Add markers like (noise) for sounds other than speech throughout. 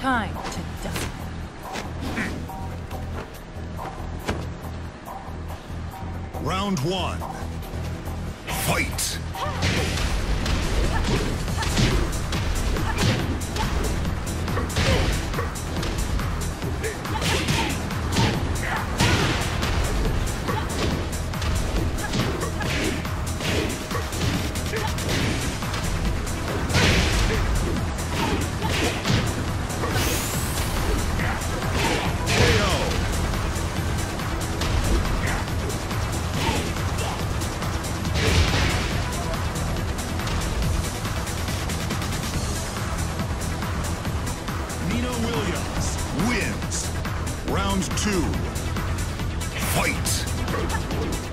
Time to die. Round one. Fight! KO! (laughs) Round two. Fight!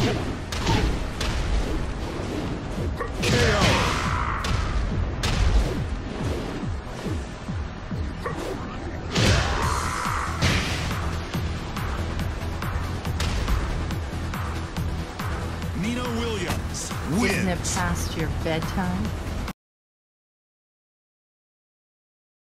Nina Williams, isn't it past your bedtime?